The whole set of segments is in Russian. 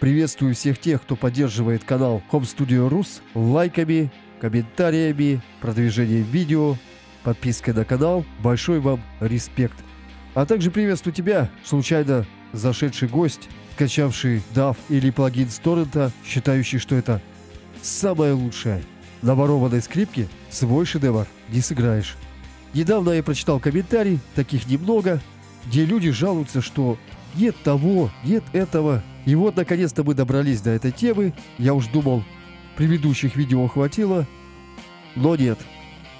Приветствую всех тех, кто поддерживает канал Home Studio Rus лайками, комментариями, продвижением видео, подпиской на канал. Большой вам респект. А также приветствую тебя, случайно зашедший гость, скачавший DAV или плагин с торрента, считающий, что это самое лучшее. На ворованной скрипке свой шедевр не сыграешь. Недавно я прочитал комментарий, таких немного, где люди жалуются, что нет того, нет этого. И вот наконец-то мы добрались до этой темы. Я уж думал, предыдущих видео хватило, но нет.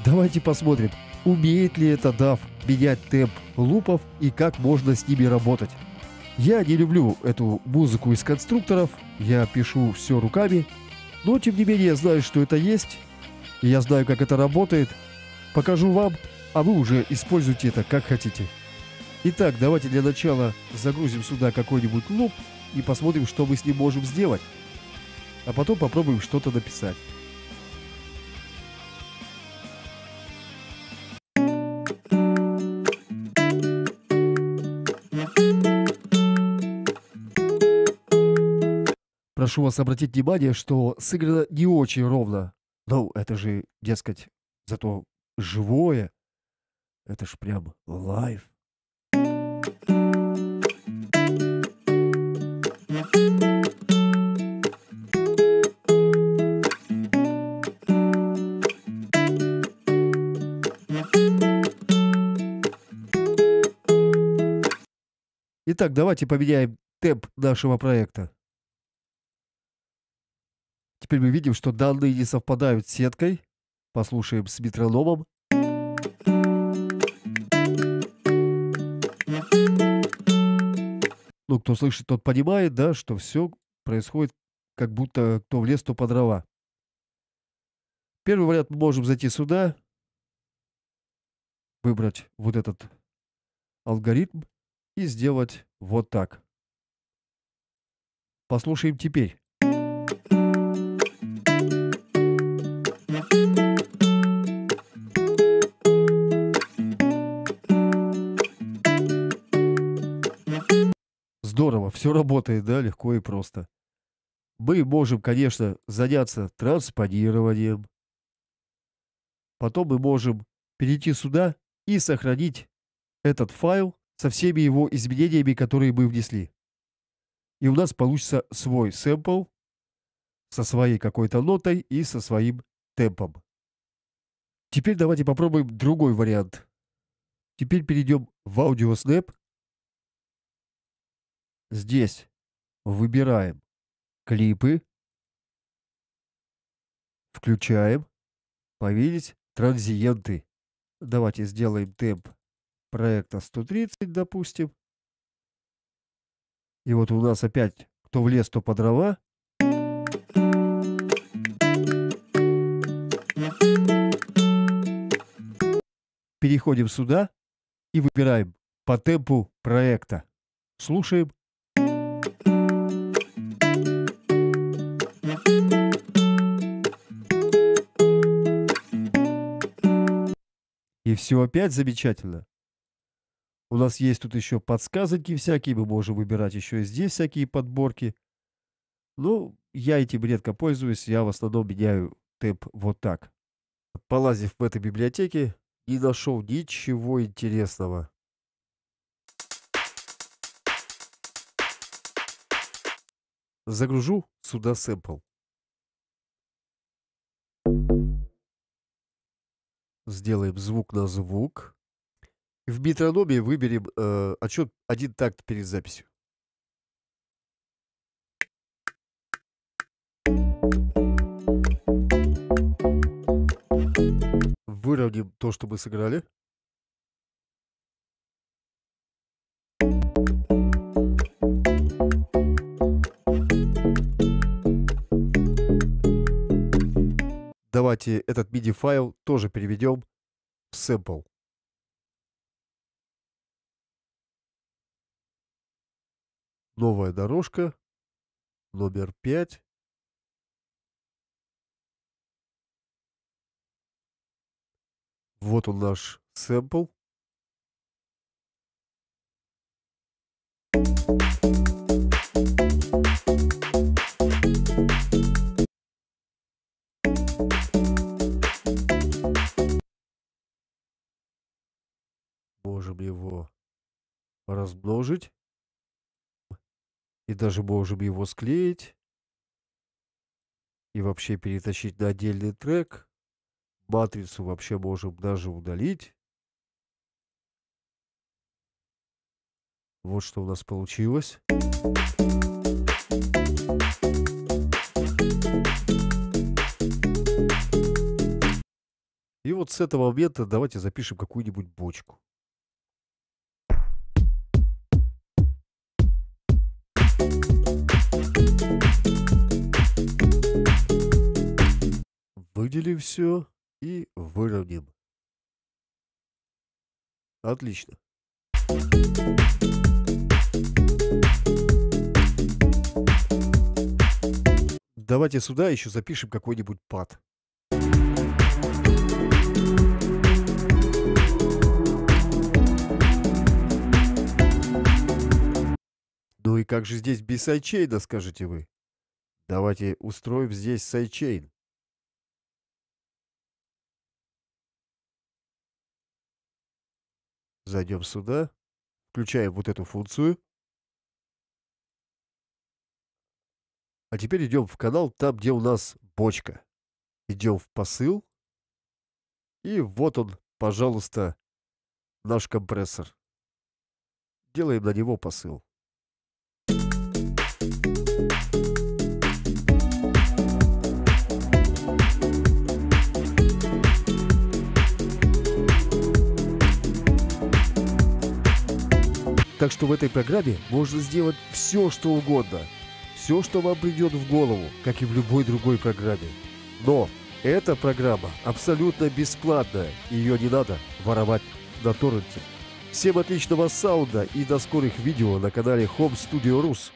Давайте посмотрим, умеет ли это DAV менять темп лупов и как можно с ними работать. Я не люблю эту музыку из конструкторов, я пишу все руками, но тем не менее я знаю, что это есть, и я знаю, как это работает. Покажу вам, а вы уже используйте это как хотите. Итак, давайте для начала загрузим сюда какой-нибудь луп и посмотрим, что мы с ним можем сделать. А потом попробуем что-то написать. Прошу вас обратить внимание, что сыграно не очень ровно. Ну, это же, дескать, зато живое. Это ж прям live. Итак, давайте поменяем темп нашего проекта. Теперь мы видим, что данные не совпадают с сеткой. Послушаем с метрономом. Ну, кто слышит, тот понимает, да, что все происходит как будто кто в лес, то по дрова. Первый вариант мы можем зайти сюда, выбрать вот этот алгоритм и сделать вот так. Послушаем теперь. Здорово, все работает, да, легко и просто. Мы можем, конечно, заняться транспонированием. Потом мы можем перейти сюда и сохранить этот файл со всеми его изменениями, которые мы внесли. И у нас получится свой сэмпл со своей какой-то нотой и со своим темпом. Теперь давайте попробуем другой вариант. Теперь перейдем в Audio. Здесь выбираем клипы, включаем, повидеть транзиенты. Давайте сделаем темп проекта 130, допустим. И вот у нас опять кто в лес, то по дрова. Переходим сюда и выбираем по темпу проекта. Слушаем. И все опять замечательно. У нас есть тут еще подсказки всякие, мы можем выбирать еще и здесь всякие подборки. Ну, я этим редко пользуюсь, я в основном меняю темп вот так. Полазив в этой библиотеке, не нашел ничего интересного. Загружу сюда сэмпл. Сделаем звук на звук. В метрономе выберем э, отчет один такт перед записью. Выровняем то, что мы сыграли. Давайте этот MIDI файл тоже переведем в сэмпл. Новая дорожка, номер пять. Вот он наш сэмпл. Можем его размножить. И даже можем его склеить. И вообще перетащить на отдельный трек. Матрицу вообще можем даже удалить. Вот что у нас получилось. И вот с этого момента давайте запишем какую-нибудь бочку. Выделим все и выровняем. Отлично. Давайте сюда еще запишем какой-нибудь pad. Ну и как же здесь без sidechain а, скажете вы? Давайте устроим здесь sidechain. Зайдем сюда, включаем вот эту функцию. А теперь идем в канал, там, где у нас бочка. Идем в посыл. И вот он, пожалуйста, наш компрессор. Делаем на него посыл. Так что в этой программе можно сделать все, что угодно. Все, что вам придет в голову, как и в любой другой программе. Но эта программа абсолютно бесплатная, ее не надо воровать на торренте. Всем отличного саунда и до скорых видео на канале Home Studio Rus.